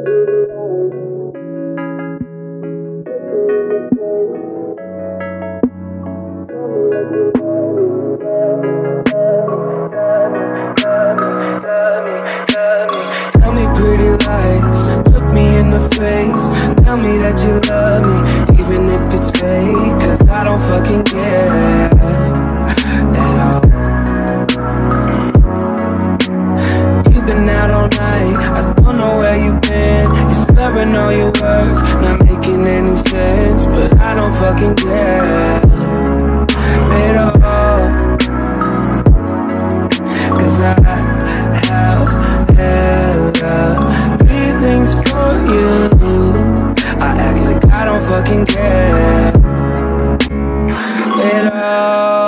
Tell me pretty lies, look me in the face. Tell me that you love me, even if it's fake. Cause I don't fucking care know your words. Not making any sense But I don't fucking care At all. Cause I have hella feelings for you. I act like I don't fucking care At all.